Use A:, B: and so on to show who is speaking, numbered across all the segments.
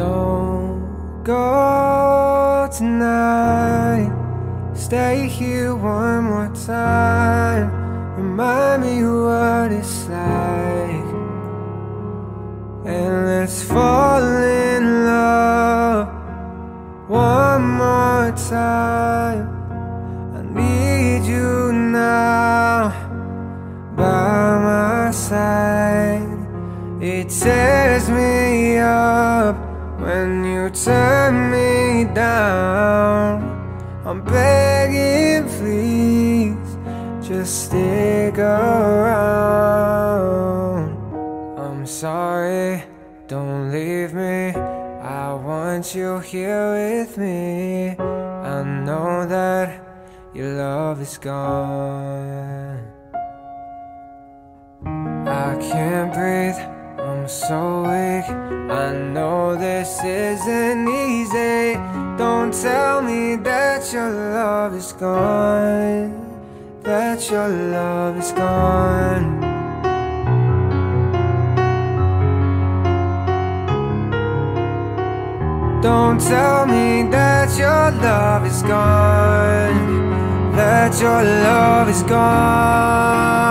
A: Don't go tonight. Stay here one more time. Remind me what it's like. And let's fall turn me down. I'm begging, please, just stick around. I'm sorry, don't leave me. I want you here with me. I know that your love is gone. I can't breathe, I'm so weak. I know this isn't easy. Don't tell me that your love is gone. That your love is gone. Don't tell me that your love is gone. That your love is gone.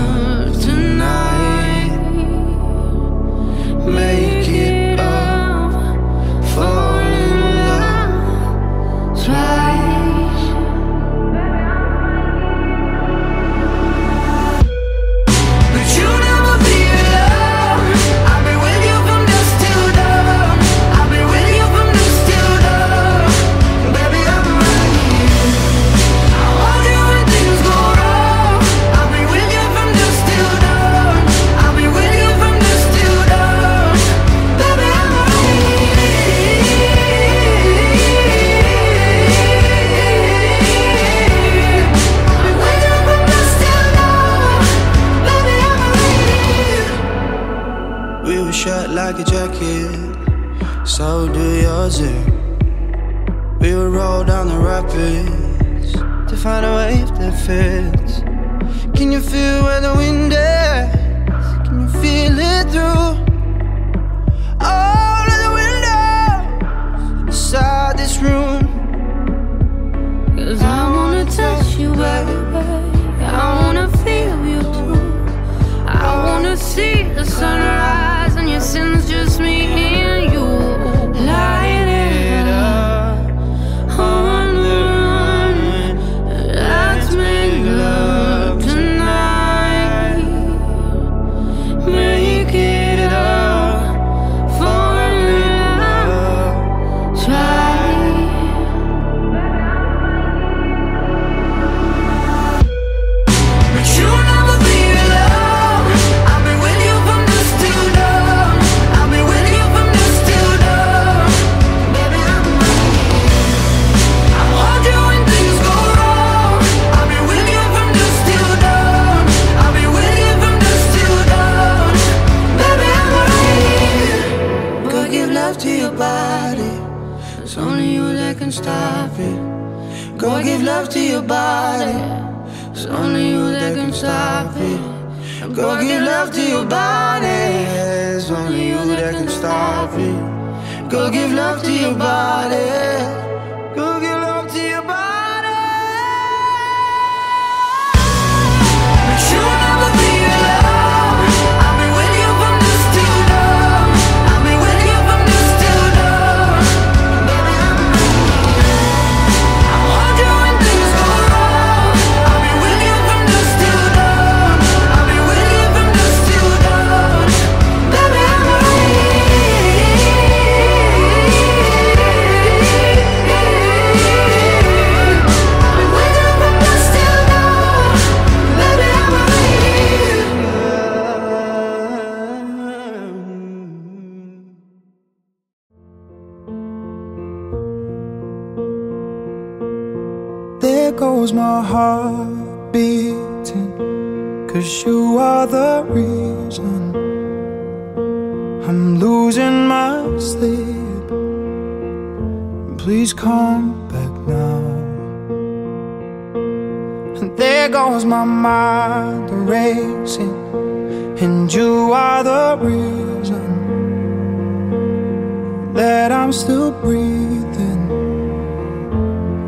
B: I'm
C: still breathing.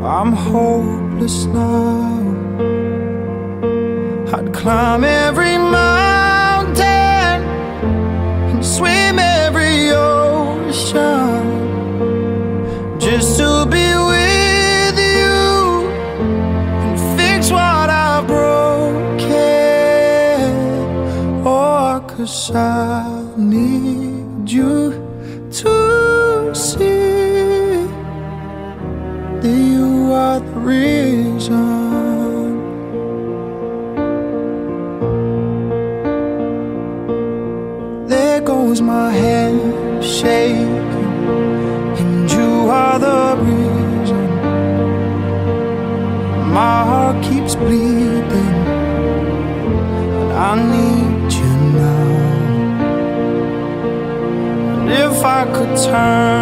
C: I'm hopeless now. I'd climb every mountain. I could turn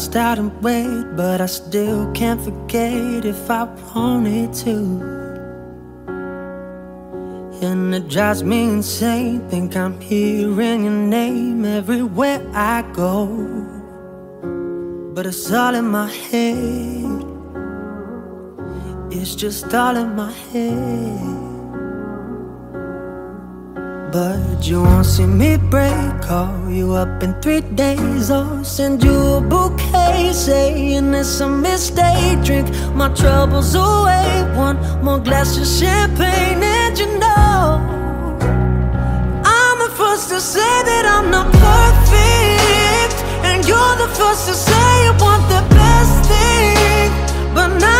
D: Passed out and wait, but I still can't forget if I wanted to. And it drives me insane, think I'm hearing your name everywhere I go. But it's all in my head, it's just all in my head. But you won't see me break Call you up in three days. I'll send you a bouquet Saying it's a mistake. Drink my troubles away. One more glass of champagne And you know I'm the first to say that I'm not perfect. And you're the first to say you want the best thing. But now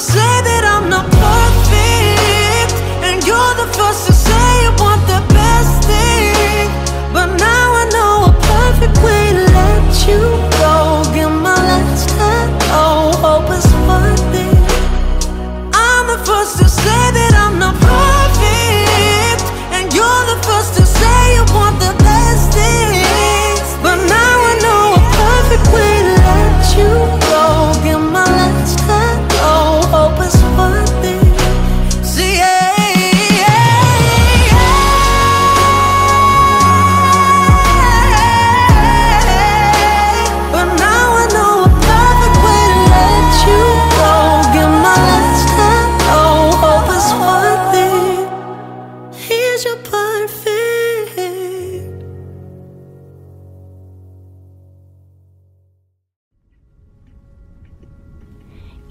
D: say that I'm not perfect, and you're the first to say you want the best thing. But now I know a perfect way to let you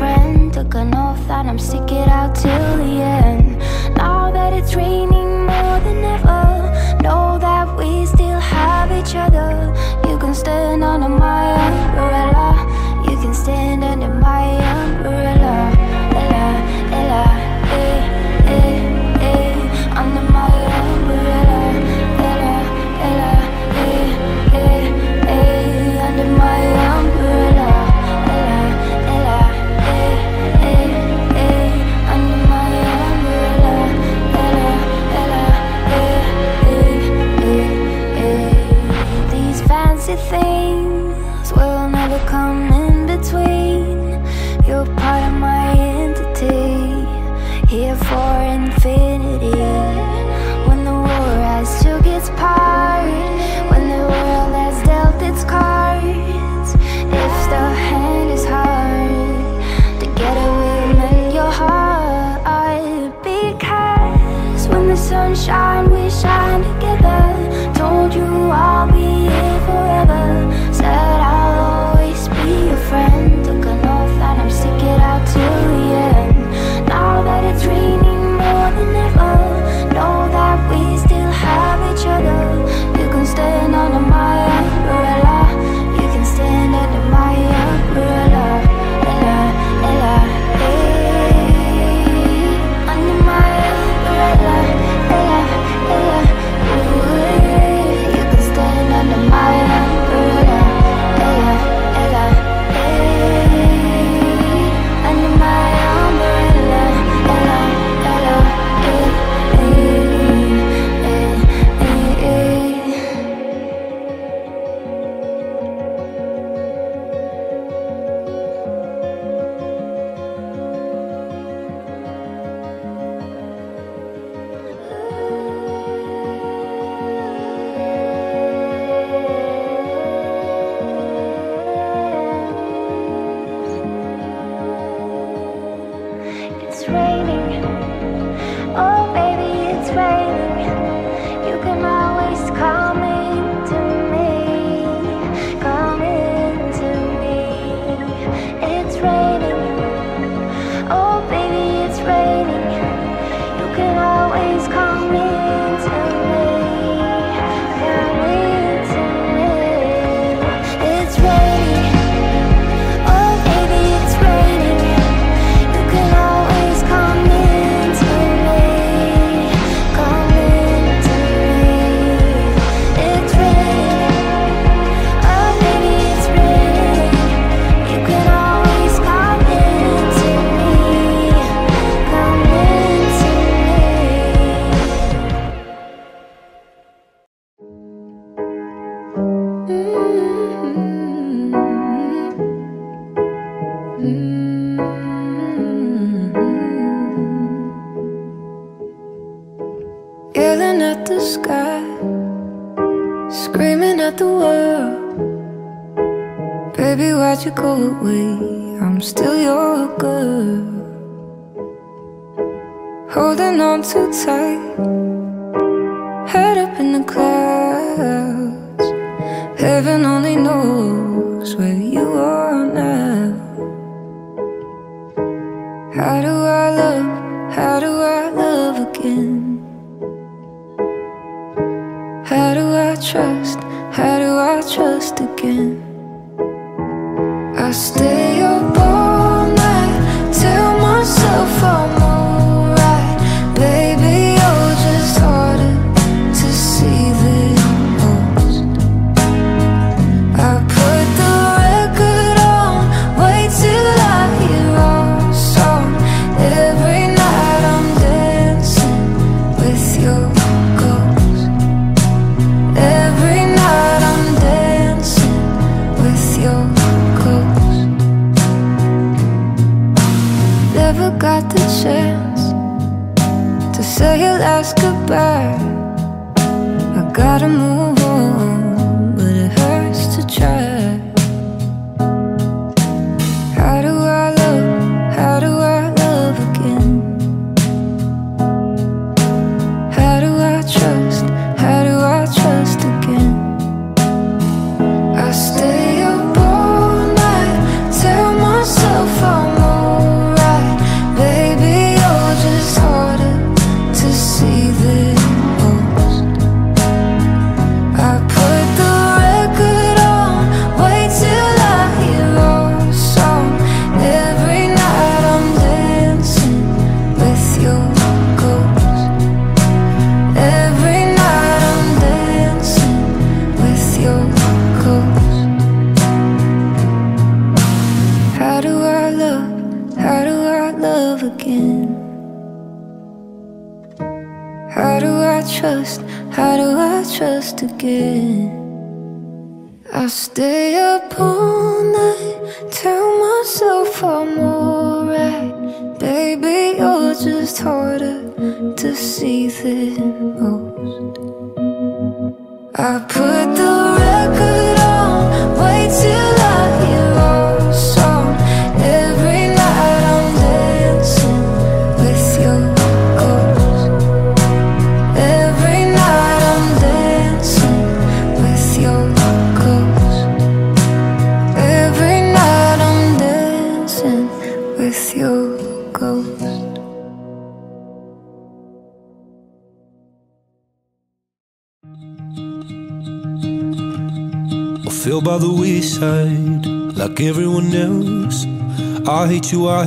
E: friend. Took an oath that I'm stick it out till the end. Now that it's raining more than ever, know that we still have each other. You can stand under my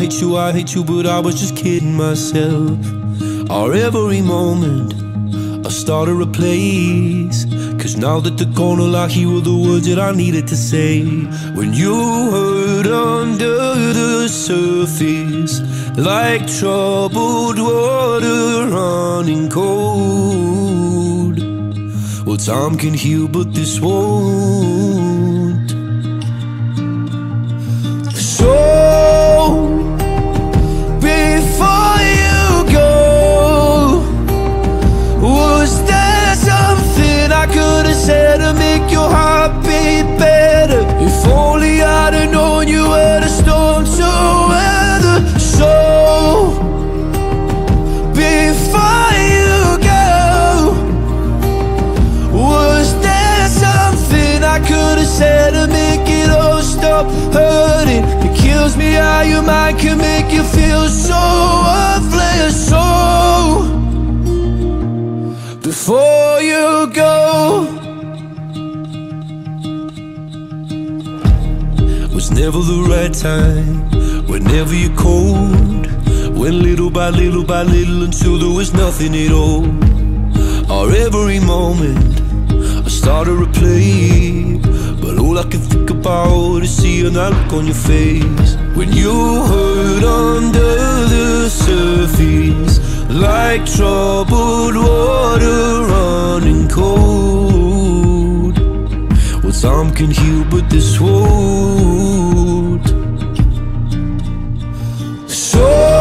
F: hate you, I hate you, but I was just kidding myself. Our every moment, I started a place. Cause now that the corner like you were the words that I needed to say. When you hurt under the surface, like troubled water running cold. Well, time can heal, but this won't. Said to make your heart beat better? If only I'd have known you were the storm to weather. So, before you go. Was there something I could have said to make it all stop hurting? It kills me how your mind can make you feel so never the right time. Whenever you're cold, went little by little by little until there was nothing at all. Our every moment I started to play But all I can think about is seeing that look on your face When you hurt under the surface Like troubled water running cold Some can heal, but this won't. So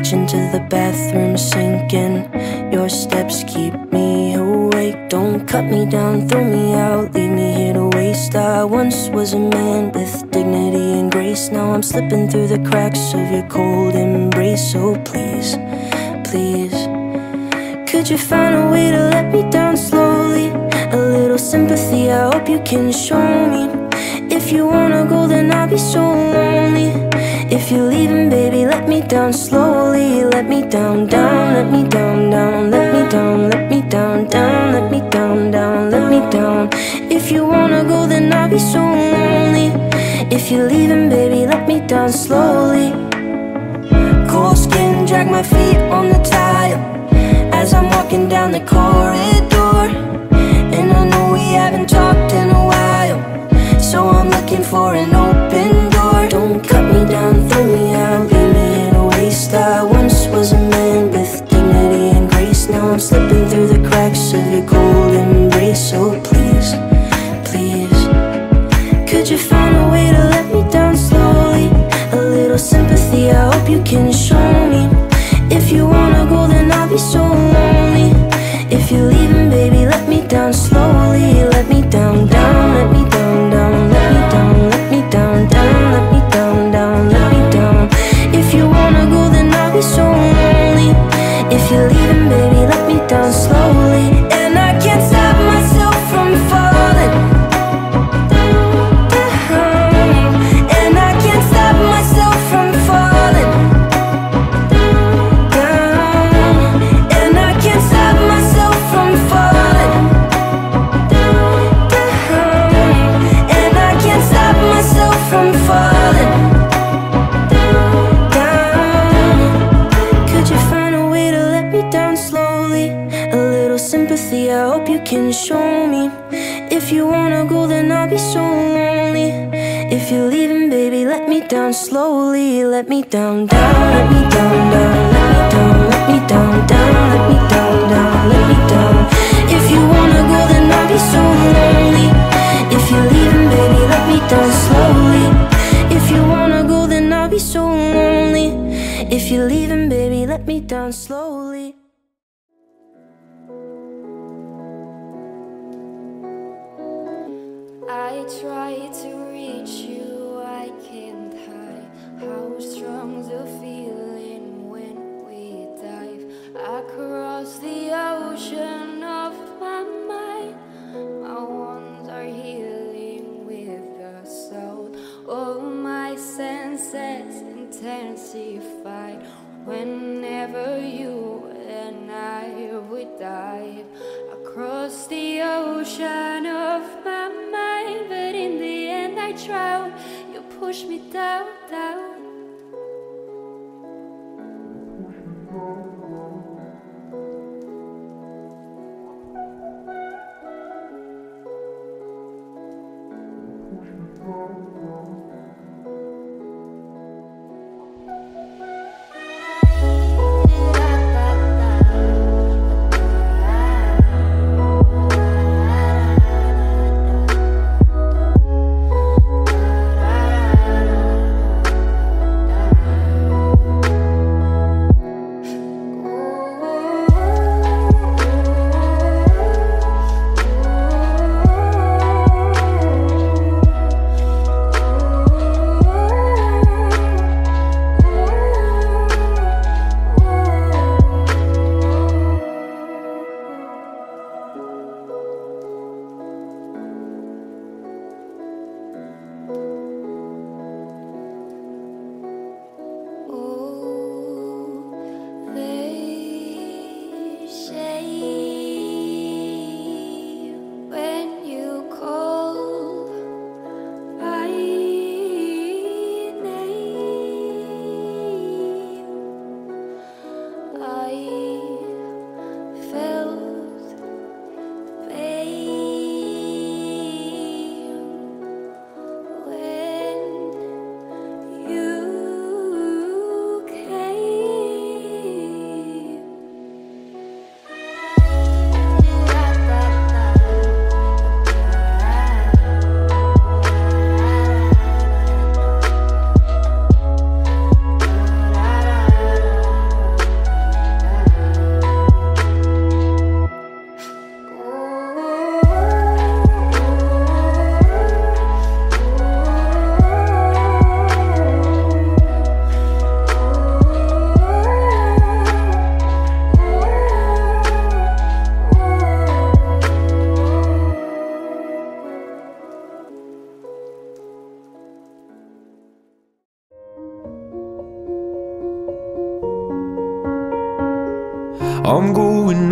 G: From the bathroom sinking. Your steps keep me awake. Don't cut me down, throw me out, leave me here to waste. I once was a man with dignity and grace. Now I'm slipping through the cracks of your cold embrace. So please, please. Could you find a way to let me down slowly? A little sympathy, I hope you can show me. If you wanna go, then I'll be so lonely. If you're leaving, baby, let me down slowly. Let me down, down, let me down, down, let me down, let me down, down, let me down, down, let me down. If you wanna go, then I'll be so lonely. If you're leaving, baby, let me down slowly. Cold skin, drag my feet on the tile as I'm walking down the corridor. And I know we haven't talked in a while, so I'm looking for an open cracks of your cold embrace. So oh, please, please. Could you find a way to let me down slowly? A little sympathy, I hope you can show me. If you wanna go, then I'll be so lonely. Slowly. Let me down, Whenever you and I
E: would dive across the ocean of my mind, but in the end I drown. You push me down, down.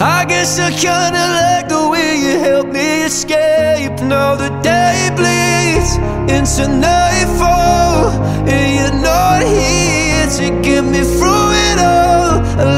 F: I guess I kinda like the way you help me escape. Now the day bleeds into nightfall, and you're not here to get me through it all.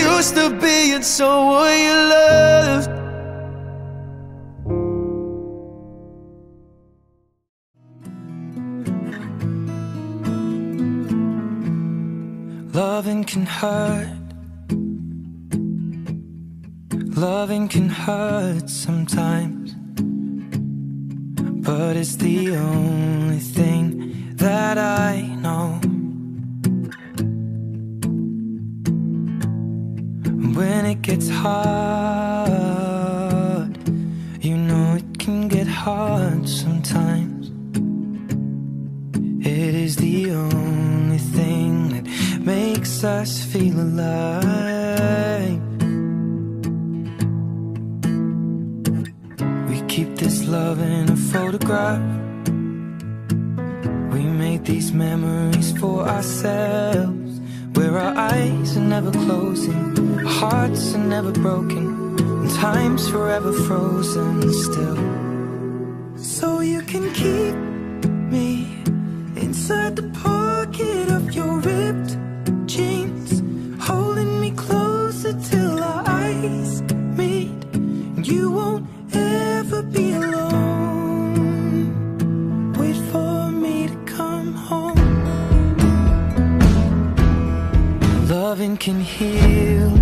F: used to being someone you loved.
D: Loving can hurt. Loving can hurt sometimes. But it's the only thing that I know. When it gets hard, you know it can get hard sometimes. It is the only thing that makes us feel alive. We keep this love in a photograph. We made these memories for ourselves. Where our eyes are never closing, our hearts are never broken, and time's forever frozen still. So you can keep me inside the pocket can heal.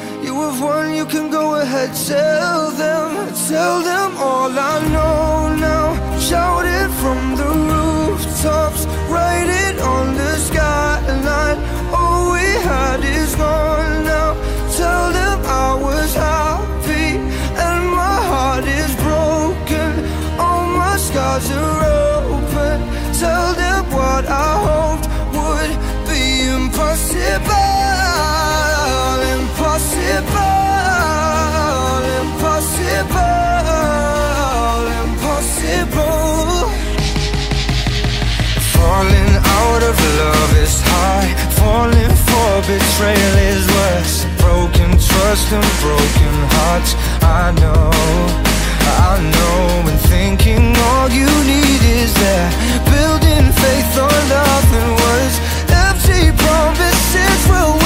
H: You have won, you can go ahead, tell them, tell them all I know now. Shout it from the rooftops, write it on the skyline. All we had is gone now. Tell them I was happy and my heart is broken. All my scars are open. Tell them what I hoped would be impossible. Impossible. Impossible. Impossible. Falling out of love is high Falling for betrayal is worse Broken trust and broken hearts I know, I know And thinking all you need is there Building faith on nothing words Empty promises will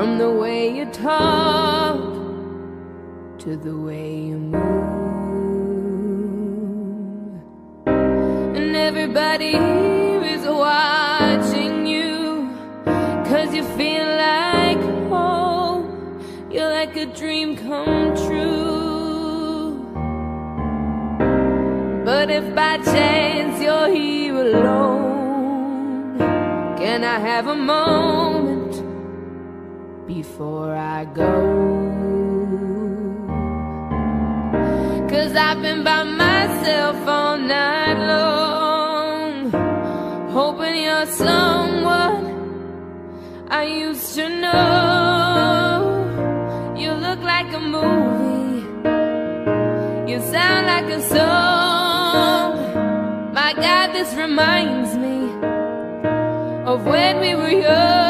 H: from the
E: way you talk to the way you move. And everybody here is watching you, cause you feel like home. You're like a dream come true. But if by chance you're here alone, can I have a moment before I go? Cause I've been by myself all night long, hoping you're someone I used to know. You look like a movie. You sound like a song. My God, this reminds me of when we were young.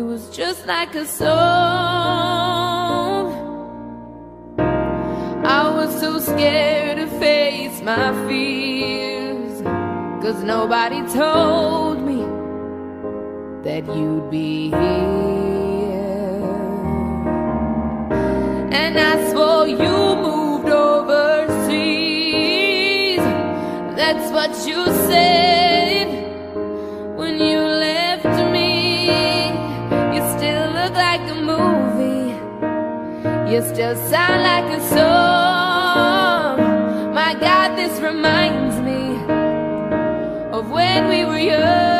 E: It was just like a song. I was so scared to face my fears. Cause nobody told me that you'd be here. And I swore you moved overseas. That's what you said You still sound like a song. My God, this reminds me of when we were young.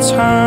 C: turn